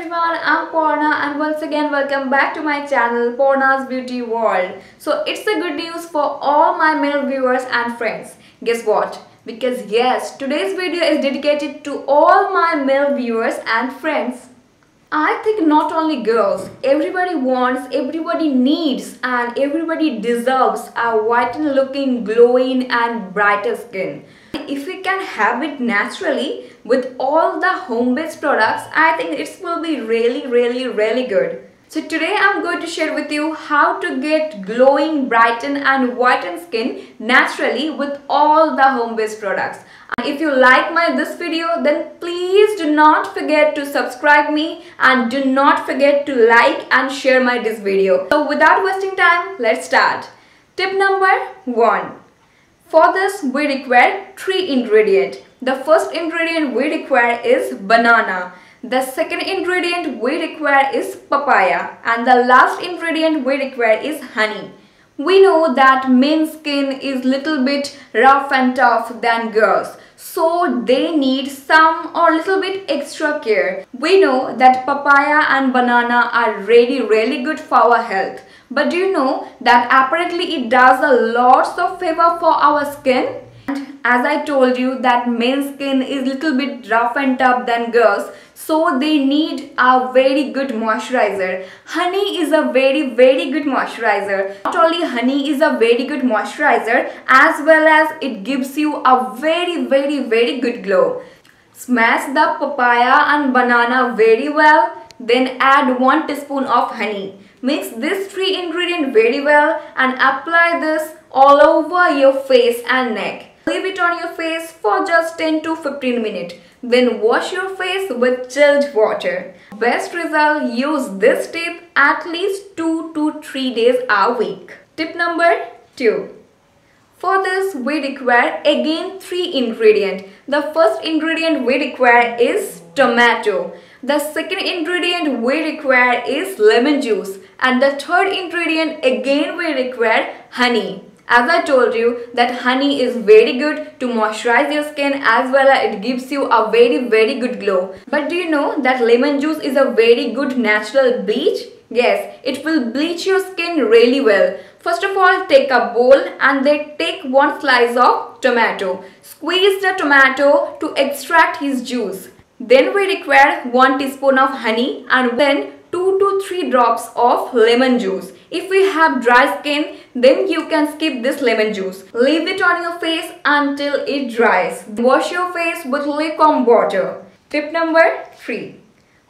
everyone, I'm Parna and once again welcome back to my channel Parna's Beauty World. So it's a good news for all my male viewers and friends. Guess what? Because yes, today's video is dedicated to all my male viewers and friends. I think not only girls, everybody wants, everybody needs and everybody deserves a whitened looking, glowing and brighter skin. If we can have it naturally with all the home-based products, I think it will be really, really, really good. So today I'm going to share with you how to get glowing, brighten and whitened skin naturally with all the home-based products. If you like my this video then please do not forget to subscribe me and do not forget to like and share my this video. So without wasting time, let's start. Tip number 1. For this we require 3 ingredients. The first ingredient we require is banana. The second ingredient we require is papaya and the last ingredient we require is honey. We know that men's skin is little bit rough and tough than girls so they need some or little bit extra care. We know that papaya and banana are really really good for our health. But do you know that apparently it does a lots of favor for our skin? And as I told you that men's skin is little bit rough and tough than girls so they need a very good moisturizer. Honey is a very very good moisturizer. Not only honey is a very good moisturizer as well as it gives you a very very very good glow. Smash the papaya and banana very well then add 1 teaspoon of honey. Mix these three ingredients very well and apply this all over your face and neck. Leave it on your face for just 10 to 15 minutes. Then wash your face with chilled water. Best result use this tip at least 2 to 3 days a week. Tip number 2. For this we require again 3 ingredients. The first ingredient we require is tomato. The second ingredient we require is lemon juice and the third ingredient again we require honey. As I told you that honey is very good to moisturize your skin as well as it gives you a very very good glow. But do you know that lemon juice is a very good natural bleach? Yes, it will bleach your skin really well. First of all, take a bowl and then take one slice of tomato. Squeeze the tomato to extract his juice. Then we require 1 teaspoon of honey and then 2 to 3 drops of lemon juice. If we have dry skin, then you can skip this lemon juice. Leave it on your face until it dries. Wash your face with lukewarm water. Tip number 3.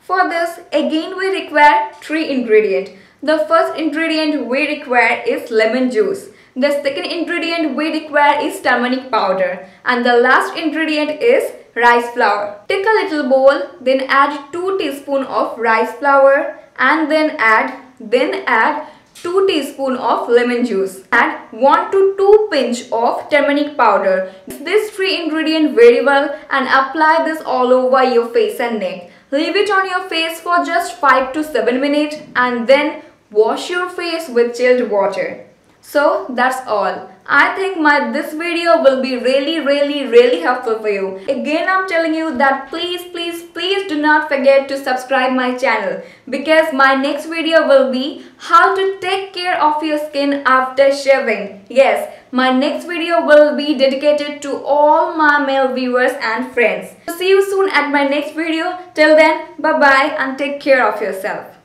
For this, again we require 3 ingredients. The first ingredient we require is lemon juice. The second ingredient we require is turmeric powder. And the last ingredient is rice flour. Take a little bowl, then add 2 teaspoon of rice flour and then add then add 2 teaspoon of lemon juice. Add 1 to 2 pinch of turmeric powder. Mix this three ingredient very well and apply this all over your face and neck. Leave it on your face for just 5 to 7 minutes and then wash your face with chilled water. So that's all. I think my this video will be really really really helpful for you. Again I'm telling you that please please please do not forget to subscribe my channel because my next video will be how to take care of your skin after shaving. Yes, my next video will be dedicated to all my male viewers and friends. So see you soon at my next video. Till then, bye bye and take care of yourself.